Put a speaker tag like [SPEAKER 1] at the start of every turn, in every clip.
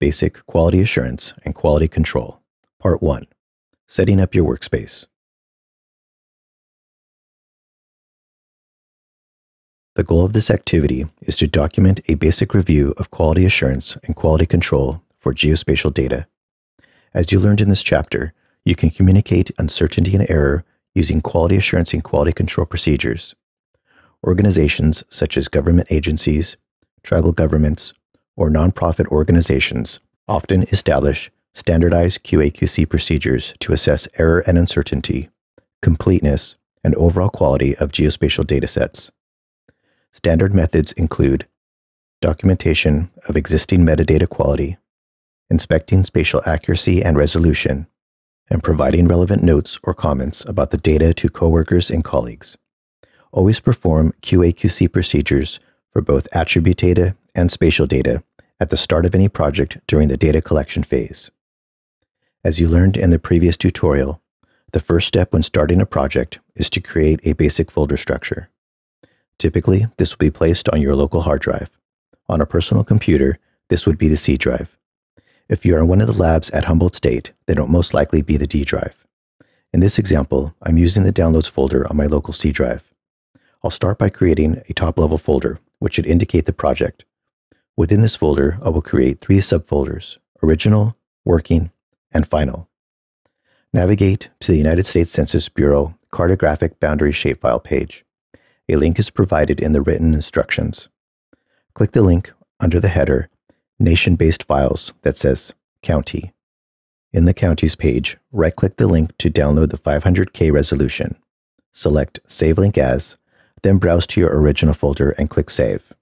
[SPEAKER 1] Basic Quality Assurance and Quality Control, Part 1 Setting Up Your Workspace. The goal of this activity is to document a basic review of quality assurance and quality control for geospatial data. As you learned in this chapter, you can communicate uncertainty and error using quality assurance and quality control procedures. Organizations such as government agencies, tribal governments, or nonprofit organizations often establish standardized QA/QC procedures to assess error and uncertainty, completeness, and overall quality of geospatial datasets. Standard methods include documentation of existing metadata quality, inspecting spatial accuracy and resolution, and providing relevant notes or comments about the data to coworkers and colleagues. Always perform QA/QC procedures for both attribute data and spatial data at the start of any project during the data collection phase. As you learned in the previous tutorial, the first step when starting a project is to create a basic folder structure. Typically, this will be placed on your local hard drive. On a personal computer, this would be the C drive. If you are in one of the labs at Humboldt State, then it will most likely be the D drive. In this example, I'm using the Downloads folder on my local C drive. I'll start by creating a top-level folder, which should indicate the project. Within this folder, I will create three subfolders, Original, Working, and Final. Navigate to the United States Census Bureau Cartographic Boundary Shapefile page. A link is provided in the written instructions. Click the link under the header Nation-Based Files that says County. In the Counties page, right-click the link to download the 500K resolution. Select Save Link As, then browse to your original folder and click Save.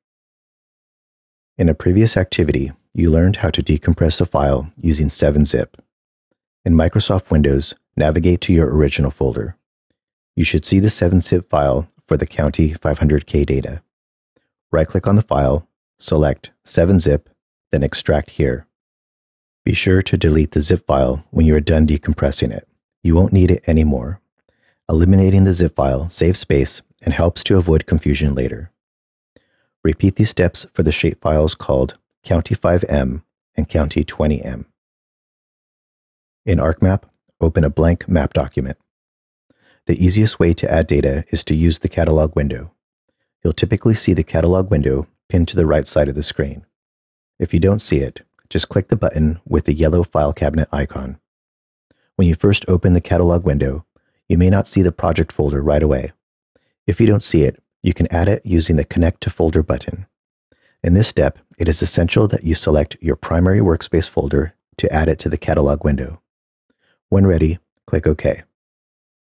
[SPEAKER 1] In a previous activity, you learned how to decompress a file using 7-zip. In Microsoft Windows, navigate to your original folder. You should see the 7-zip file for the County 500K data. Right-click on the file, select 7-zip, then extract here. Be sure to delete the zip file when you are done decompressing it. You won't need it anymore. Eliminating the zip file saves space and helps to avoid confusion later. Repeat these steps for the shapefiles called County 5M and County 20M. In ArcMap, open a blank map document. The easiest way to add data is to use the catalog window. You'll typically see the catalog window pinned to the right side of the screen. If you don't see it, just click the button with the yellow file cabinet icon. When you first open the catalog window, you may not see the project folder right away. If you don't see it, you can add it using the Connect to Folder button. In this step, it is essential that you select your primary workspace folder to add it to the catalog window. When ready, click OK.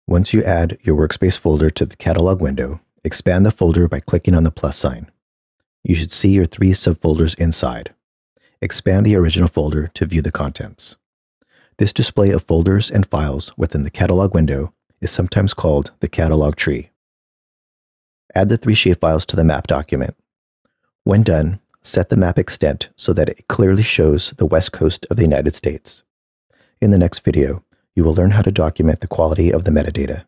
[SPEAKER 1] Once you add your workspace folder to the catalog window, expand the folder by clicking on the plus sign. You should see your three subfolders inside. Expand the original folder to view the contents. This display of folders and files within the catalog window is sometimes called the catalog tree. Add the three shapefiles to the map document. When done, set the map extent so that it clearly shows the west coast of the United States. In the next video, you will learn how to document the quality of the metadata.